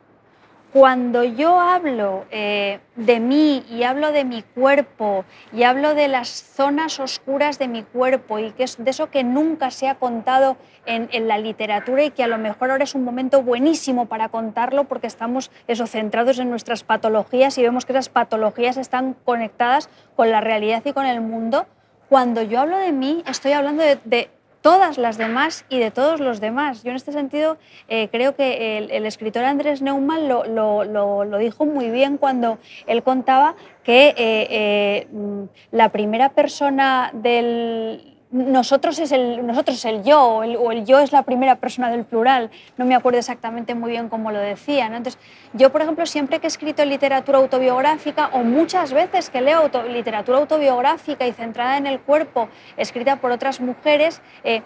Cuando yo hablo eh, de mí y hablo de mi cuerpo y hablo de las zonas oscuras de mi cuerpo y que es de eso que nunca se ha contado en, la literatura y que a lo mejor ahora es un momento buenísimo para contarlo porque estamos eso, centrados en nuestras patologías y vemos que esas patologías están conectadas con la realidad y con el mundo, cuando yo hablo de mí estoy hablando de todas las demás y de todos los demás. Yo en este sentido eh, creo que el, escritor Andrés Neumann lo, lo, dijo muy bien cuando él contaba que eh, eh, la primera persona del nosotros es el, nosotros el yo, o el, yo es la primera persona del plural. No me acuerdo exactamente muy bien cómo lo decía. Entonces, yo, por ejemplo, siempre que he escrito literatura autobiográfica, o muchas veces que leo literatura autobiográfica y centrada en el cuerpo, escrita por otras mujeres, eh,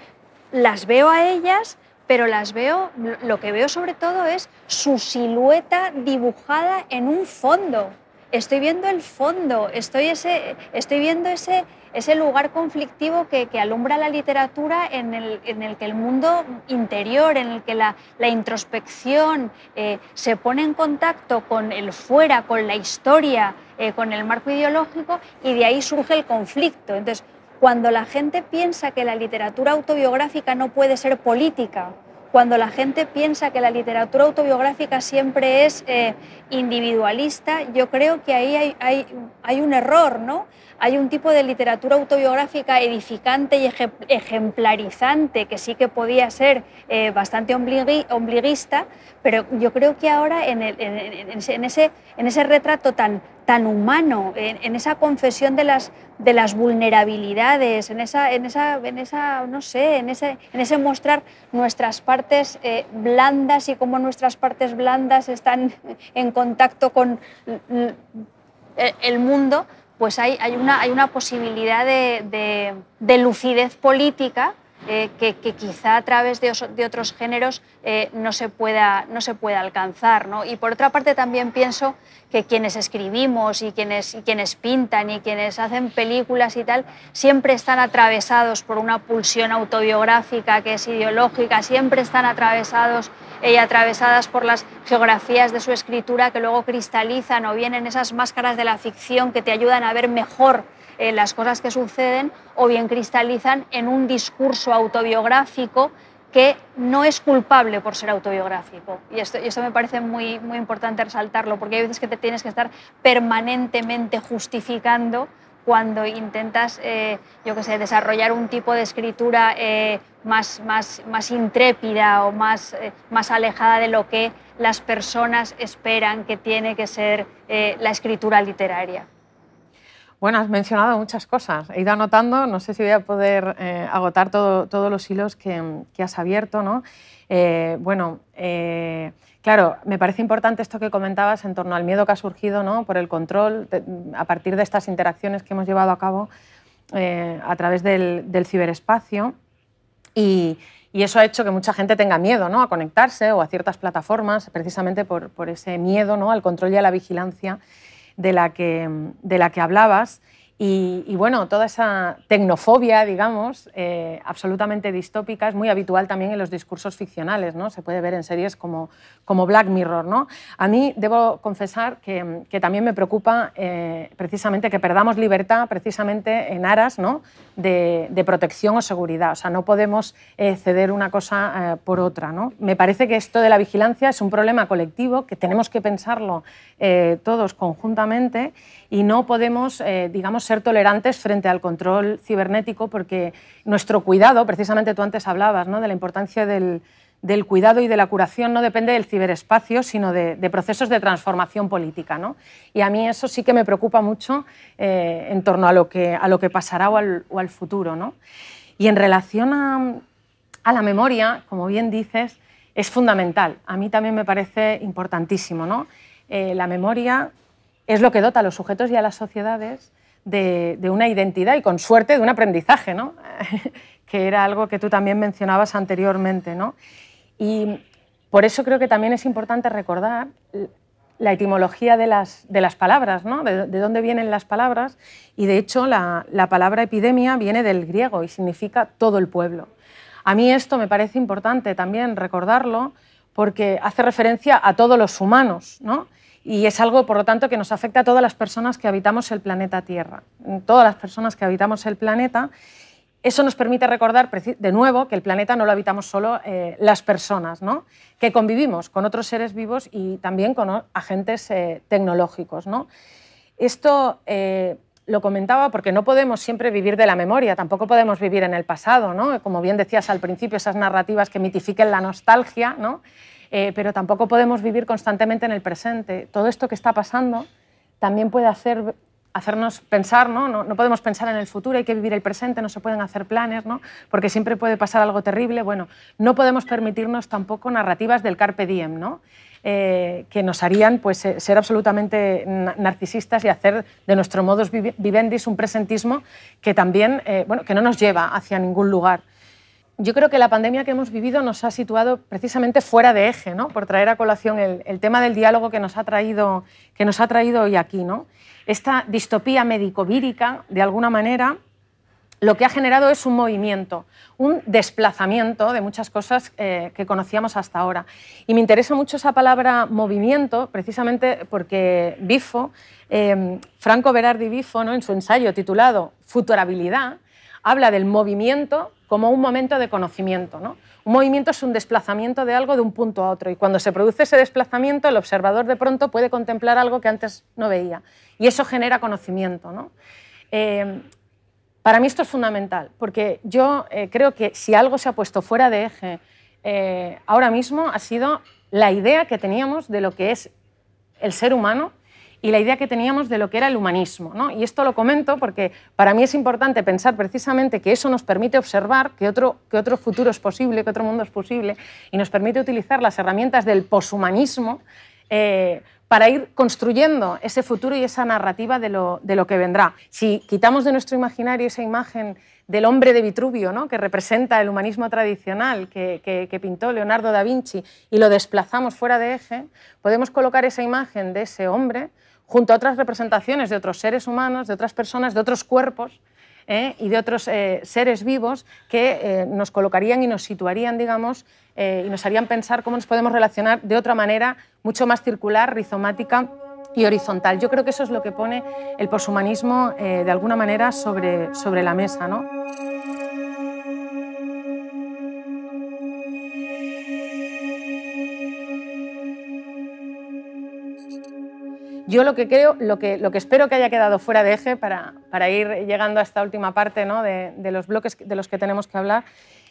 las veo a ellas pero las veo, lo que veo sobre todo es su silueta dibujada en un fondo. Estoy viendo el fondo, estoy, ese, estoy viendo ese, ese lugar conflictivo que, alumbra la literatura en el, que el mundo interior, en el que la, introspección eh, se pone en contacto con el fuera, con la historia, eh, con el marco ideológico y de ahí surge el conflicto. Entonces, cuando la gente piensa que la literatura autobiográfica no puede ser política, cuando la gente piensa que la literatura autobiográfica siempre es eh, individualista, yo creo que ahí hay, hay, un error, ¿no? Hay un tipo de literatura autobiográfica edificante y ejemplarizante que sí que podía ser eh, bastante ombliguista, pero yo creo que ahora en, ese, en ese retrato tan, humano, en, esa confesión de las, de las vulnerabilidades, en esa, en esa, en esa no sé, en ese, en ese mostrar nuestras partes eh, blandas y cómo nuestras partes blandas están en contacto con el mundo, pues hay, hay, una, hay una posibilidad de, de lucidez política eh, que, quizá a través de, otros géneros eh, no, se pueda, no se pueda alcanzar. ¿no? Y por otra parte también pienso que quienes escribimos y quienes, y quienes pintan y quienes hacen películas y tal, siempre están atravesados por una pulsión autobiográfica que es ideológica, siempre están atravesados y atravesadas por las geografías de su escritura que luego cristalizan o vienen esas máscaras de la ficción que te ayudan a ver mejor eh, las cosas que suceden o bien cristalizan en un discurso autobiográfico que no es culpable por ser autobiográfico. Y esto, esto me parece muy, muy importante resaltarlo, porque hay veces que te tienes que estar permanentemente justificando cuando intentas, eh, yo que sé, desarrollar un tipo de escritura eh, más, más, más, intrépida o más, más alejada de lo que las personas esperan que tiene que ser la escritura literaria. Bueno, has mencionado muchas cosas. He ido anotando, no sé si voy a poder agotar todos los hilos que, has abierto. ¿no? bueno, Claro, me parece importante esto que comentabas en torno al miedo que ha surgido ¿no? por el control a partir de estas interacciones que hemos llevado a cabo eh, a través del, ciberespacio. Y, eso ha hecho que mucha gente tenga miedo ¿no? a conectarse o a ciertas plataformas, precisamente por, ese miedo ¿no? al control y a la vigilancia de la que, de la que hablabas. Y, bueno, toda esa tecnofobia, digamos, eh, absolutamente distópica, es muy habitual también en los discursos ficcionales, ¿no? Se puede ver en series como, como Black Mirror, ¿no? A mí debo confesar que, que también me preocupa eh, precisamente que perdamos libertad precisamente en aras ¿no? de, de, protección o seguridad. O sea, no podemos eh, ceder una cosa por otra, ¿no? Me parece que esto de la vigilancia es un problema colectivo que tenemos que pensarlo todos conjuntamente y no podemos, digamos, ser tolerantes frente al control cibernético porque nuestro cuidado, precisamente tú antes hablabas ¿no? de la importancia del, del, cuidado y de la curación, no depende del ciberespacio, sino de, procesos de transformación política. ¿no? Y a mí eso sí que me preocupa mucho eh, en torno a lo que, a lo que pasará o al, o al futuro. ¿no? Y en relación a, a la memoria, como bien dices, es fundamental. A mí también me parece importantísimo. ¿no? Eh, la memoria es lo que dota a los sujetos y a las sociedades de, una identidad y con suerte de un aprendizaje, ¿no? que era algo que tú también mencionabas anteriormente. ¿no? Y por eso creo que también es importante recordar la etimología de las, de las palabras, ¿no? de, dónde vienen las palabras. Y de hecho la, la palabra epidemia viene del griego y significa todo el pueblo. A mí esto me parece importante también recordarlo porque hace referencia a todos los humanos. ¿no? Y es algo, por lo tanto, que nos afecta a todas las personas que habitamos el planeta Tierra. Todas las personas que habitamos el planeta. Eso nos permite recordar de nuevo que el planeta no lo habitamos solo eh, las personas, ¿no? que convivimos con otros seres vivos y también con agentes eh, tecnológicos. ¿no? Esto eh, lo comentaba porque no podemos siempre vivir de la memoria, tampoco podemos vivir en el pasado, ¿no? como bien decías al principio, esas narrativas que mitifiquen la nostalgia. ¿no? Eh, pero tampoco podemos vivir constantemente en el presente. Todo esto que está pasando también puede hacer, hacernos pensar, ¿no? ¿no? podemos pensar en el futuro, hay que vivir el presente, no se pueden hacer planes, ¿no? porque siempre puede pasar algo terrible. Bueno, no podemos permitirnos tampoco narrativas del carpe diem, ¿no? Eh, que nos harían pues, eh, ser absolutamente narcisistas y hacer de nuestro modus vivendis un presentismo que también bueno, que no nos lleva hacia ningún lugar yo creo que la pandemia que hemos vivido nos ha situado precisamente fuera de eje, ¿no? por traer a colación el, tema del diálogo que nos ha traído, que nos ha traído hoy aquí. ¿no? Esta distopía médico-vírica, de alguna manera, lo que ha generado es un movimiento, un desplazamiento de muchas cosas eh, que conocíamos hasta ahora. Y me interesa mucho esa palabra movimiento, precisamente porque Bifo, eh, Franco Berardi Bifo, ¿no? en su ensayo titulado Futurabilidad, habla del movimiento como un momento de conocimiento. ¿no? Un movimiento es un desplazamiento de algo de un punto a otro y cuando se produce ese desplazamiento el observador de pronto puede contemplar algo que antes no veía y eso genera conocimiento. ¿no? Eh, para mí esto es fundamental porque yo eh, creo que si algo se ha puesto fuera de eje eh, ahora mismo ha sido la idea que teníamos de lo que es el ser humano y la idea que teníamos de lo que era el humanismo. ¿no? Y esto lo comento porque para mí es importante pensar precisamente que eso nos permite observar que otro, que otro futuro es posible, que otro mundo es posible, y nos permite utilizar las herramientas del poshumanismo eh, para ir construyendo ese futuro y esa narrativa de lo, de lo, que vendrá. Si quitamos de nuestro imaginario esa imagen del hombre de Vitruvio, ¿no? que representa el humanismo tradicional que, que, que, pintó Leonardo da Vinci, y lo desplazamos fuera de eje, podemos colocar esa imagen de ese hombre junto a otras representaciones de otros seres humanos, de otras personas, de otros cuerpos ¿eh? y de otros eh, seres vivos que eh, nos colocarían y nos situarían, digamos, y nos harían pensar cómo nos podemos relacionar de otra manera mucho más circular, rizomática y horizontal. Yo creo que eso es lo que pone el poshumanismo de alguna manera sobre, sobre la mesa. ¿no? Yo lo que creo, lo que, espero que haya quedado fuera de eje para, ir llegando a esta última parte de, los bloques de los que tenemos que hablar,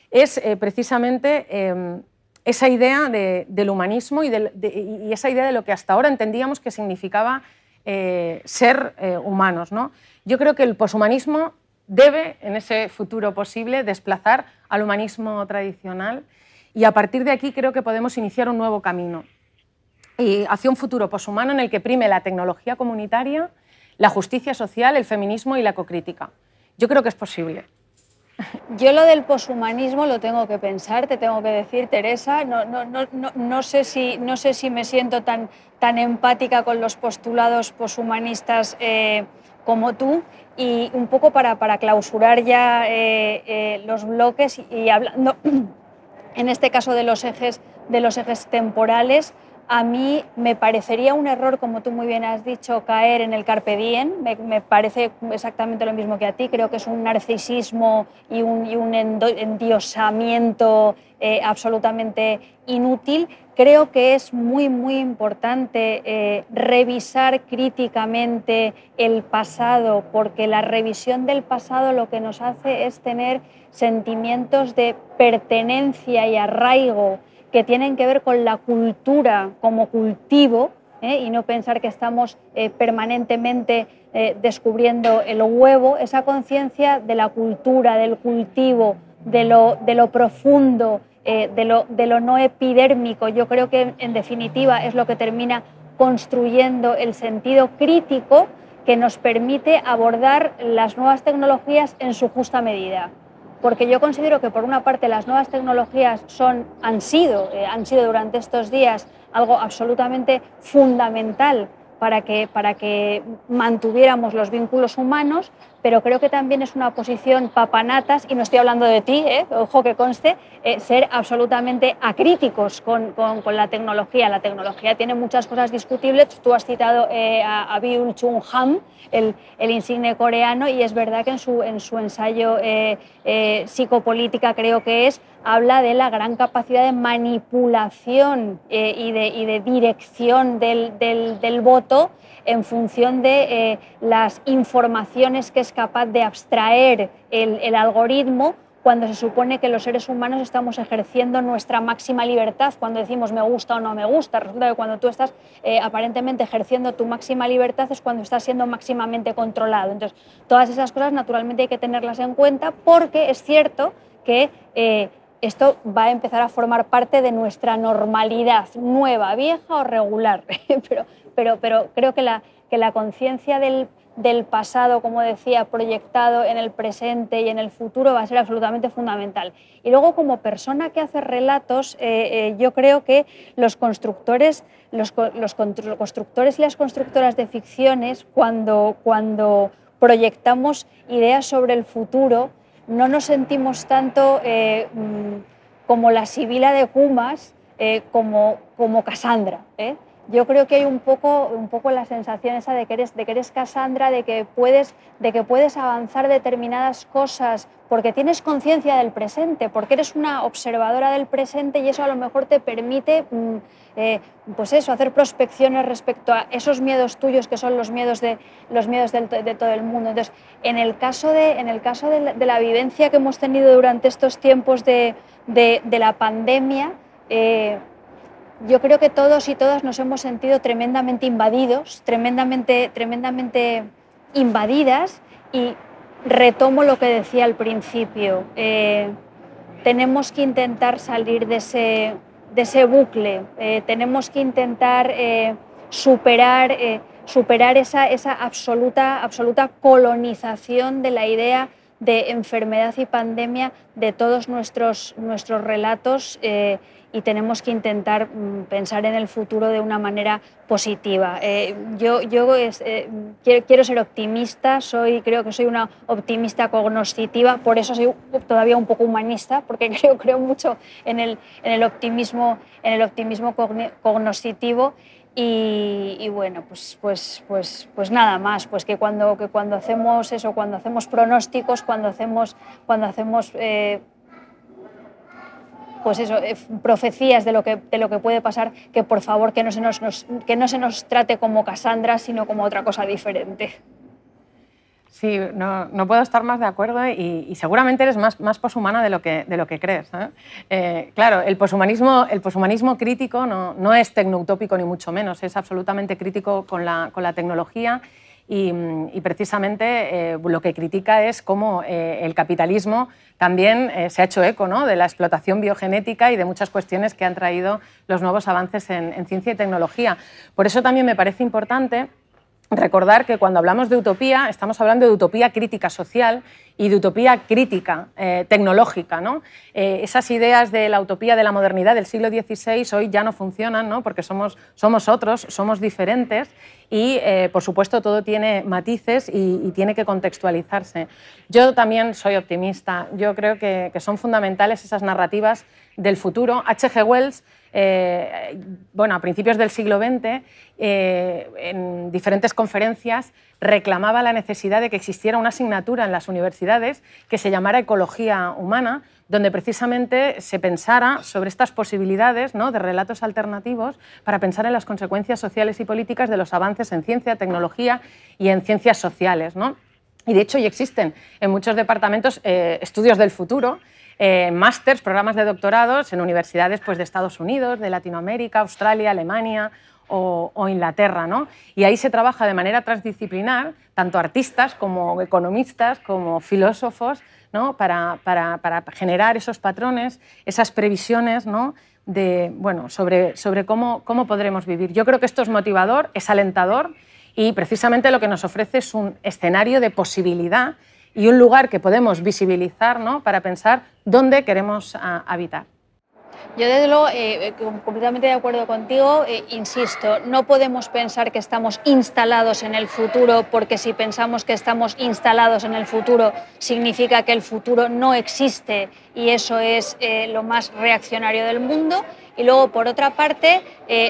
es eh, precisamente eh, esa idea de, del humanismo y, esa idea de lo que hasta ahora entendíamos que significaba eh, ser eh, humanos. ¿no? Yo creo que el poshumanismo debe, en ese futuro posible, desplazar al humanismo tradicional y a partir de aquí creo que podemos iniciar un nuevo camino y hacia un futuro poshumano en el que prime la tecnología comunitaria, la justicia social, el feminismo y la ecocrítica. Yo creo que es posible. Yo lo del poshumanismo lo tengo que pensar, te tengo que decir, Teresa. No, no, no, no, sé, si, no sé si me siento tan, tan empática con los postulados poshumanistas eh, como tú. Y un poco para, para clausurar ya eh, eh, los bloques y hablando, en este caso de los ejes, de los ejes temporales, a mí me parecería un error, como tú muy bien has dicho, caer en el carpe diem. Me, parece exactamente lo mismo que a ti. Creo que es un narcisismo y un, endiosamiento eh, absolutamente inútil. Creo que es muy, muy importante eh, revisar críticamente el pasado, porque la revisión del pasado lo que nos hace es tener sentimientos de pertenencia y arraigo que tienen que ver con la cultura como cultivo ¿eh? y no pensar que estamos eh, permanentemente eh, descubriendo el huevo, esa conciencia de la cultura, del cultivo, de lo, de lo profundo, de, lo, de lo no epidérmico, yo creo que en definitiva es lo que termina construyendo el sentido crítico que nos permite abordar las nuevas tecnologías en su justa medida porque yo considero que por una parte las nuevas tecnologías son, han, sido, eh, han sido durante estos días algo absolutamente fundamental para que, para que mantuviéramos los vínculos humanos, pero creo que también es una posición papanatas, y no estoy hablando de ti, ¿eh? ojo que conste, eh, ser absolutamente acríticos con, con, la tecnología. La tecnología tiene muchas cosas discutibles. Tú has citado eh, a, a Byung Chung Ham, el, el, insigne coreano, y es verdad que en su, en su ensayo psicopolítica, creo que es, habla de la gran capacidad de manipulación y de, y, de, dirección del, del, del voto en función de las informaciones que capaz de abstraer el, el, algoritmo cuando se supone que los seres humanos estamos ejerciendo nuestra máxima libertad, cuando decimos me gusta o no me gusta. Resulta que cuando tú estás eh, aparentemente ejerciendo tu máxima libertad es cuando estás siendo máximamente controlado. Entonces, todas esas cosas naturalmente hay que tenerlas en cuenta porque es cierto que eh, esto va a empezar a formar parte de nuestra normalidad, nueva, vieja o regular. pero pero, pero creo que la, que la conciencia del, del pasado, como decía, proyectado en el presente y en el futuro va a ser absolutamente fundamental. Y luego, como persona que hace relatos, eh, eh, yo creo que los constructores, los, constructores y las constructoras de ficciones, cuando, cuando proyectamos ideas sobre el futuro, no nos sentimos tanto eh, mm, como la Sibila de Cumas, como, como Cassandra. Yo creo que hay un poco, un poco la sensación esa de que eres, de que eres Cassandra, de que puedes, de que puedes avanzar determinadas cosas porque tienes conciencia del presente, porque eres una observadora del presente y eso a lo mejor te permite, mm, eh, pues eso, hacer prospecciones respecto a esos miedos tuyos que son los miedos de, los miedos de, todo el mundo. Entonces, en el caso de, en el caso de la vivencia que hemos tenido durante estos tiempos de, de la pandemia, eh, yo creo que todos y todas nos hemos sentido tremendamente invadidos, tremendamente, tremendamente invadidas y retomo lo que decía al principio. Eh, tenemos que intentar salir de ese, de ese bucle, eh, tenemos que intentar eh, superar, superar esa, esa absoluta, absoluta colonización de la idea de enfermedad y pandemia de todos nuestros, nuestros relatos eh, y tenemos que intentar mm, pensar en el futuro de una manera positiva. Eh, yo yo eh, quiero, quiero, ser optimista, soy, creo que soy una optimista cognoscitiva, por eso soy todavía un poco humanista, porque creo, creo mucho en el, en el optimismo, en el optimismo cognoscitivo. Y, bueno, pues, pues, pues, pues nada más, pues que cuando, que cuando hacemos eso, cuando hacemos pronósticos, cuando hacemos, cuando hacemos eh, pues eso, eh, profecías de lo, que, de lo que puede pasar, que por favor que no se nos, que no se nos trate como Cassandra, sino como otra cosa diferente. Sí, no, no, puedo estar más de acuerdo y, seguramente eres más, poshumana de lo que, de lo que crees. ¿eh? Eh, claro, el poshumanismo, el poshumanismo crítico no, no es tecnoutópico ni mucho menos, es absolutamente crítico con la, con la tecnología y, precisamente eh, lo que critica es cómo el capitalismo también se ha hecho eco de la explotación biogenética y de muchas cuestiones que han traído los nuevos avances en ciencia y tecnología. Por eso también me parece importante recordar que cuando hablamos de utopía estamos hablando de utopía crítica social y de utopía crítica eh, tecnológica. ¿no? Eh, esas ideas de la utopía de la modernidad del siglo XVI hoy ya no funcionan ¿no? porque somos, somos otros, somos diferentes y, eh, por supuesto, todo tiene matices y, tiene que contextualizarse. Yo también soy optimista. Yo creo que, que son fundamentales esas narrativas del futuro. H.G. Wells eh, bueno, a principios del siglo XX, eh, en diferentes conferencias, reclamaba la necesidad de que existiera una asignatura en las universidades que se llamara Ecología Humana, donde precisamente se pensara sobre estas posibilidades ¿no? de relatos alternativos para pensar en las consecuencias sociales y políticas de los avances en ciencia, tecnología y en ciencias sociales. Y de hecho ya existen en muchos departamentos eh, estudios del futuro eh, programas de doctorados en universidades pues, de Estados Unidos, de Latinoamérica, Australia, Alemania o, Inglaterra. ¿no? Y ahí se trabaja de manera transdisciplinar, tanto artistas como economistas, como filósofos, ¿no? para, para, para, generar esos patrones, esas previsiones ¿no? de, bueno, sobre, sobre cómo, cómo podremos vivir. Yo creo que esto es motivador, es alentador y precisamente lo que nos ofrece es un escenario de posibilidad y un lugar que podemos visibilizar ¿no? para pensar dónde queremos ah, habitar. Yo desde luego, eh, eh, completamente de acuerdo contigo, eh, insisto, no podemos pensar que estamos instalados en el futuro porque si pensamos que estamos instalados en el futuro significa que el futuro no existe y eso es lo más reaccionario del mundo. Y luego, por otra parte,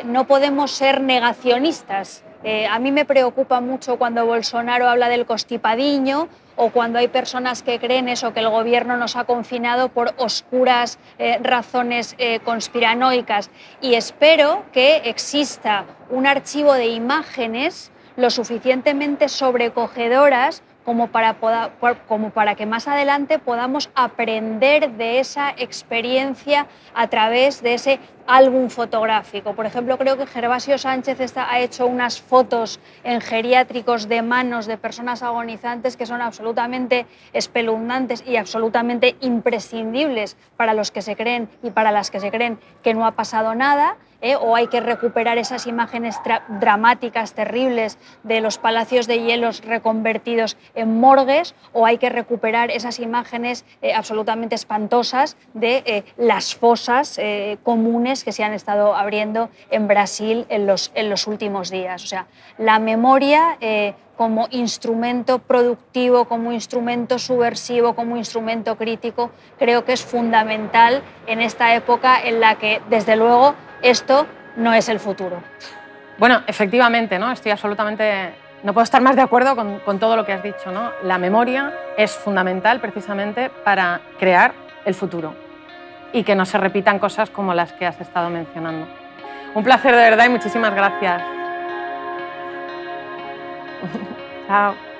no podemos ser negacionistas. a mí me preocupa mucho cuando Bolsonaro habla del costipadiño o cuando hay personas que creen eso, que el gobierno nos ha confinado por oscuras eh, razones eh, conspiranoicas. Y espero que exista un archivo de imágenes lo suficientemente sobrecogedoras como para, como para que más adelante podamos aprender de esa experiencia a través de ese álbum fotográfico. Por ejemplo, creo que Gervasio Sánchez está, ha hecho unas fotos en geriátricos de manos de personas agonizantes que son absolutamente espeluznantes y absolutamente imprescindibles para los que se creen y para las que se creen que no ha pasado nada. ¿eh? o hay que recuperar esas imágenes dramáticas, terribles de los palacios de hielos reconvertidos en morgues, o hay que recuperar esas imágenes eh, absolutamente espantosas de eh, las fosas comunes que se han estado abriendo en Brasil en los, en los últimos días. O sea, la memoria eh, como instrumento productivo, como instrumento subversivo, como instrumento crítico, creo que es fundamental en esta época en la que, desde luego, esto no es el futuro. Bueno, efectivamente, ¿no? estoy absolutamente no puedo estar más de acuerdo con, con, todo lo que has dicho. ¿no? La memoria es fundamental precisamente para crear el futuro y que no se repitan cosas como las que has estado mencionando. Un placer de verdad y muchísimas gracias. Chao.